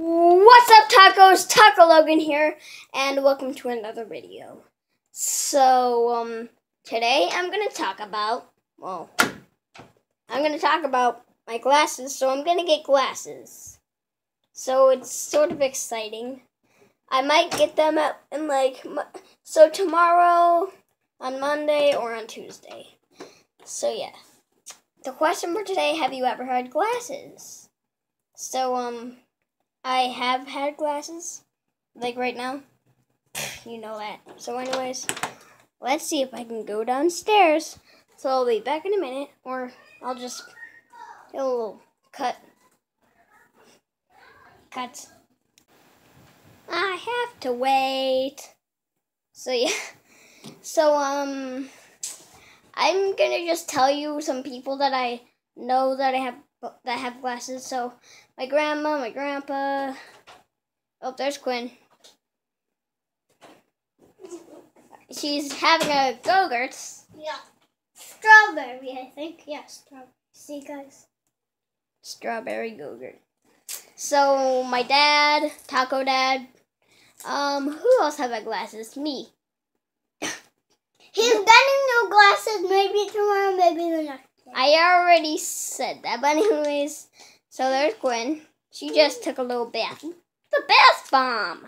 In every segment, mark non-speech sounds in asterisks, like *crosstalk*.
What's up, tacos? Taco Logan here, and welcome to another video. So, um, today I'm gonna talk about, well, I'm gonna talk about my glasses, so I'm gonna get glasses. So it's sort of exciting. I might get them at, in like, so tomorrow, on Monday, or on Tuesday. So, yeah. The question for today, have you ever had glasses? So, um, I have had glasses, like right now. You know that. So, anyways, let's see if I can go downstairs. So, I'll be back in a minute, or I'll just do a little cut. Cut. I have to wait. So, yeah. *laughs* So, um, I'm gonna just tell you some people that I know that I have that have glasses. So my grandma, my grandpa. Oh, there's Quinn. She's having a go-gurt. Yeah. Strawberry, I think. Yeah, strawberry. See, guys? Strawberry go-gurt. So, my dad, Taco Dad. Um, who else have a glasses? Me. He's getting new glasses maybe tomorrow, maybe the next. I already said that, but anyways, so there's Gwen. She just took a little bath. The bath bomb.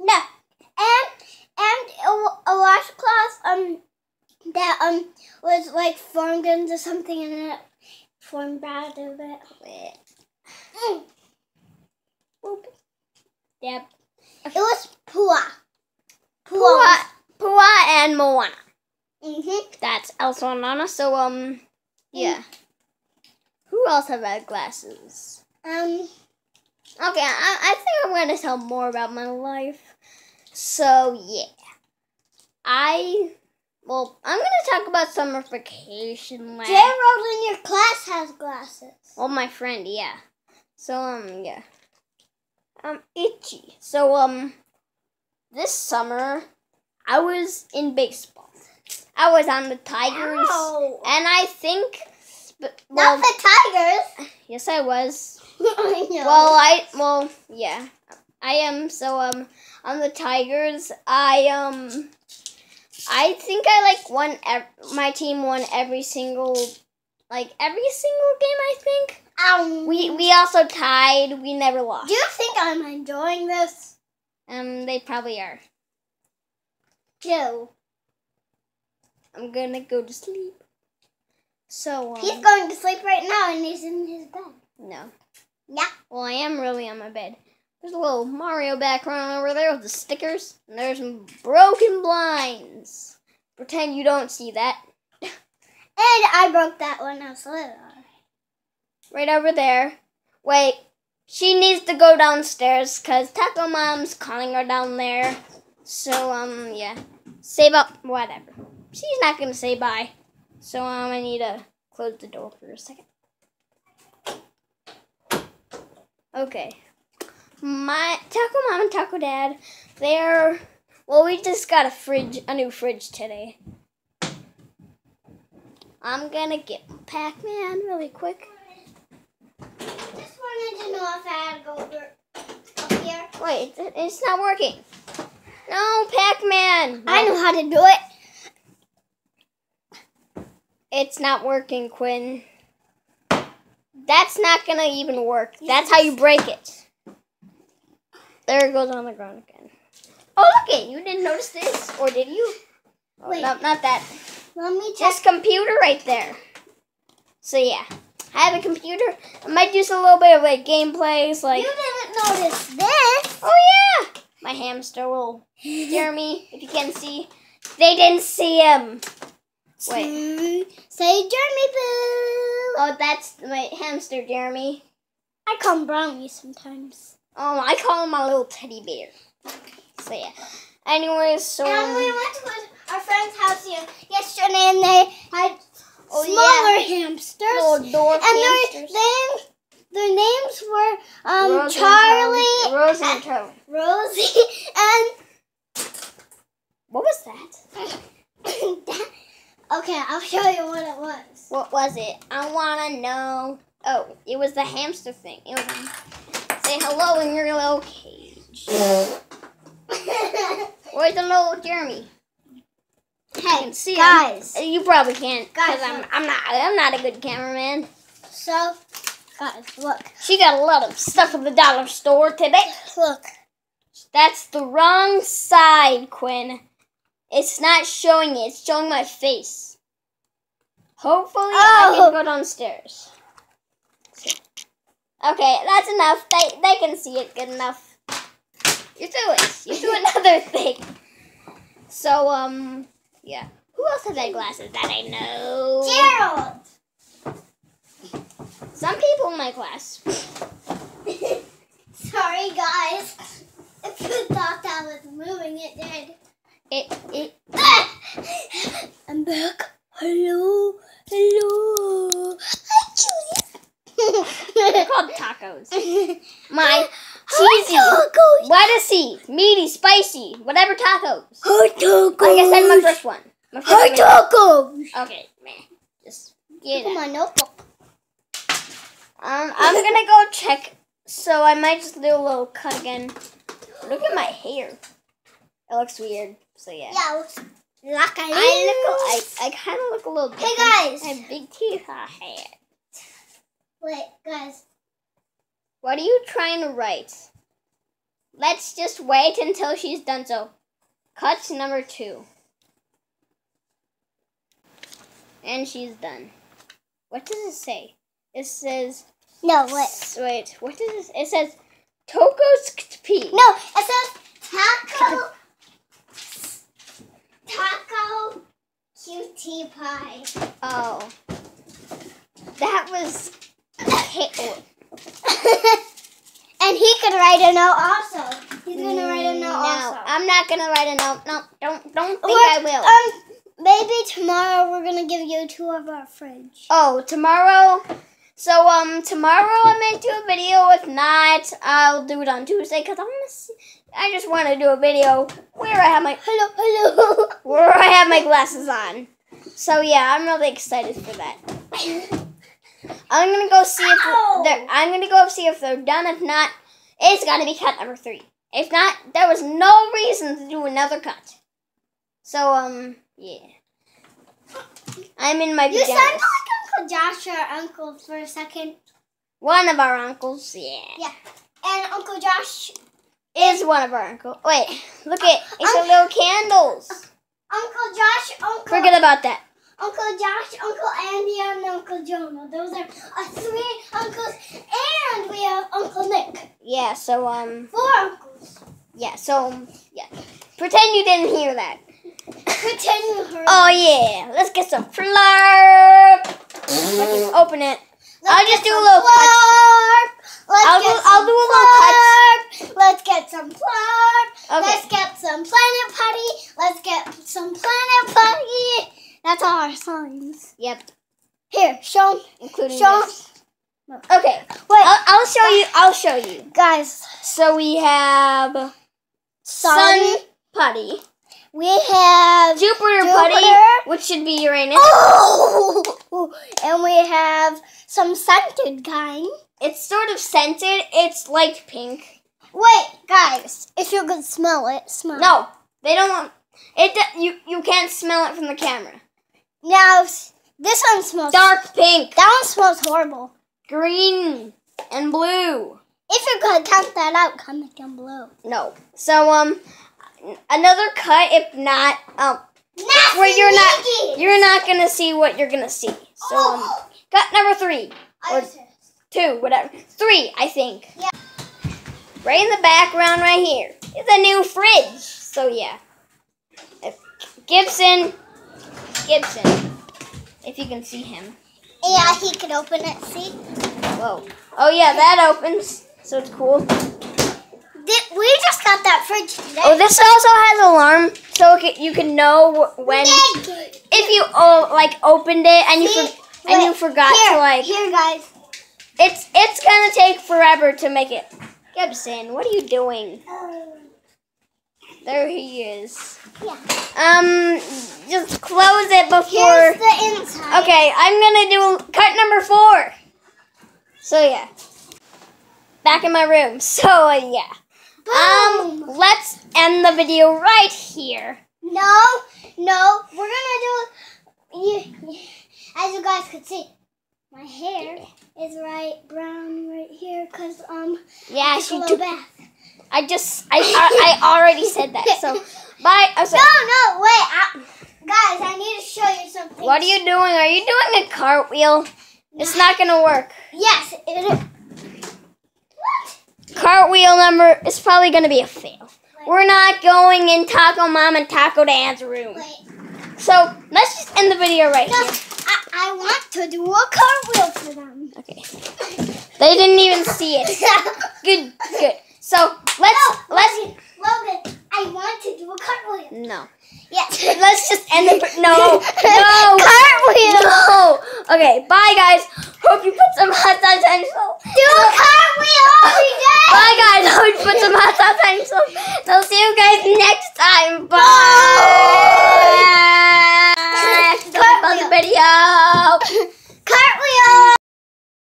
No, and and a, a washcloth um that um was like formed into something and it formed out of it. Mm. Yep. It was Pua. Pua, Pua and Moana. Mhm. That's Elsa and Anna. So um, yeah. Who else have had glasses? Um. Okay, I, I think I'm going to tell more about my life. So, yeah. I, well, I'm going to talk about summer vacation. J. Rose in your class has glasses. Well, my friend, yeah. So, um, yeah. I'm itchy. So, um, this summer, I was in baseball. I was on the Tigers. Ow. And I think but, well, Not the Tigers. *sighs* Yes, I was. *laughs* I. Well, I well, yeah, I am. So um, on the Tigers, I um, I think I like won. Ev- my team won every single, like every single game. I think. Um, we we also tied. We never lost. Do you think I'm enjoying this? Um, they probably are. Joe. I'm gonna go to sleep. So um, he's going to sleep right now, and he's in his bed. No. Yeah. Well, I am really on my bed. There's a little Mario background over there with the stickers, and there's some broken blinds. Pretend you don't see that. and I broke that one as well. Right over there. Wait, she needs to go downstairs because Taco Mom's calling her down there. So, um, yeah. Save up, whatever. She's not going to say bye. So um, I need to close the door for a second. Okay. My Taco Mom and Taco Dad, they're well, we just got a fridge, a new fridge today. I'm gonna get Pac-Man really quick. Just wanted to know if I had to go up here. Wait, it's not working. No, Pac-Man. I know how to do it. It's not working, Quinn. That's not gonna even work. That's how you break it. There it goes on the ground again. Oh, look it! You didn't notice this, or did you? Oh, Wait. No, not that. Let me check. This computer right there. So yeah, I have a computer. I might do some little bit of like gameplays, like. You didn't notice this. Oh yeah, my hamster will *laughs* Jeremy. if you can see, they didn't see him. Wait. Say Jeremy Boo. Oh, that's my hamster, Jeremy. I call him Brownie sometimes. Oh, I call him my little teddy bear. So yeah. Anyways, so and we went to our friend's house here yesterday, and they had oh, smaller yeah. hamsters. Little dwarf and hamsters. Their, their names were um, Rose Charlie, and Rosie and Charlie, Rosie, *laughs* and what was that? *laughs* Okay, I'll *laughs* show you what it was. What was it? I want to know. Oh, it was the hamster thing. It was, say hello in your little cage. *laughs* Where's the little Jeremy? hey, see him. guys. Uh, you probably can't, Guys, I'm. I'm not I'm not a good cameraman. So, guys, look, She got a lot of stuff at the dollar store today. look. That's the wrong side, Quinn. It's not showing it. It's showing my face. Hopefully, I Oh. can go downstairs. Okay, that's enough. They they can see it good enough. You do it. You do *laughs* another thing. So um, yeah. Who else has had glasses that I know? Gerald. Some people in my class. *laughs* Sorry, guys. If you thought that was moving, it did. It it *laughs* I'm back. Hello. Hello. they're called tacos. Julia. *laughs* My Hi, cheesy, tacos. lettucey, meaty, spicy, whatever tacos. Hi, tacos. Like I said, my first one. My first Hi, one. tacos. Okay, man, just get Look it. my notebook. Um, I'm gonna go check. So I might just do a little cut again. Look at my hair. It looks weird. So yeah. Yeah, it looks like I look. I, I kind of look a little. Hey, guys. I have big teeth. I had. Wait, guys. What are you trying to write? Let's just wait until she's done. So, cut number two. And she's done. What does it say? It says. No, wait. Wait. What does it? It says Toko's P. No, it says taco cutie pie. Oh. That was. *laughs* and he could write a note also. He's gonna write a note no, also. I'm not gonna write a note. No, don't don't think We're- I will. Um, maybe tomorrow we're gonna give you two of our fridge. Oh, tomorrow. So um, tomorrow I may do a video. If not, I'll do it on Tuesday because I want to. See, I just want to do a video where I have my Hello, hello. *laughs* where I have my glasses on. So yeah, I'm really excited for that. I'm gonna go see if they're, I'm gonna go see if they're done. If not, it's gotta be cut number three. If not, there was no reason to do another cut. So um, yeah. I'm in my you pajamas. sounded like Uncle Josh or Uncle for a second. One of our uncles, yeah. yeah. And Uncle Josh, is one of our uncles. Wait, look at it's Um, a little candles. Uncle Josh, Uncle Forget about that. Uncle Josh, Uncle Andy, and Uncle Jonah. Those are our three uncles, and we have Uncle Nick. Yeah. So um, Four uncles. yeah. So um, yeah. Pretend you didn't hear that. Pretend you heard. Oh yeah. Let's get some flurp. Fucking Open it. Let's I'll just do a little cut. flurp. Let's I'll get do- I'll do a little flurp. Let's get some flurp. Okay. Let's get some planet putty. Let's get some planet putty. That's all our signs. Yep. Here, show 'em. Including Show- this. Okay. Wait, I'll, I'll show you. I'll show you. guys. So we have Sun. Sun Putty, We have Jupiter, Jupiter. Putty, which should be Uranus. Oh! And we have some scented kind. It's sort of scented. It's light pink. Wait, guys, if you could smell it, smell. No, they don't want it. You you can't smell it from the camera. Now this one smells Dark pink, That one smells horrible. green, and blue. If you could count that out, comment down below. No. So um, another cut. If not, um, Nasty where you're not you're not gonna see what you're gonna see. So um, Oh, cut number three, or two, whatever. Three, I think. Yeah. Right in the background, right here, is a new fridge. So yeah, if Gibson, Gibson, if you can see him. yeah, he can open it. See, Whoa. Oh yeah, that opens. So it's cool. We just got that fridge today. Oh, this also has alarm, so it you can know when if you oh like opened it and you for, and you forgot here, to like Here, guys. it's it's gonna take forever to make it. Gibson, what are you doing? There he is. Yeah. Um, just close it before. Here's the inside. Okay, I'm gonna do cut number four. So yeah. back in my room. *laughs* So uh, yeah. Um, Boom. let's end the video right here. no, no, we're gonna do. You, as you guys could see, my hair is right brown right here because um, Yeah, she took. bath. I just, I, I, I already said that. So *laughs* bye. I'm No, sorry. no, wait, I, guys, I need to show you something. What are you doing? Are you doing a cartwheel? It's not gonna work. Yes, it. What? Cartwheel number is probably gonna be a fail. We're not going in Taco Mom and Taco Dan's room. Wait, So let's just end the video right no, here. I, want to do a cartwheel for them. Okay. They didn't even see it. *laughs* Good, good. So let's no, let's Logan, I want to do a cartwheel. no. Yes. *laughs* Let's just end the no *laughs* no Cartwheel. no. Okay, bye guys. Hope you put some hot sauce on yourself. Do a cartwheel. Bye guys. Hope you put some hot sauce on yourself. I'll see you guys next.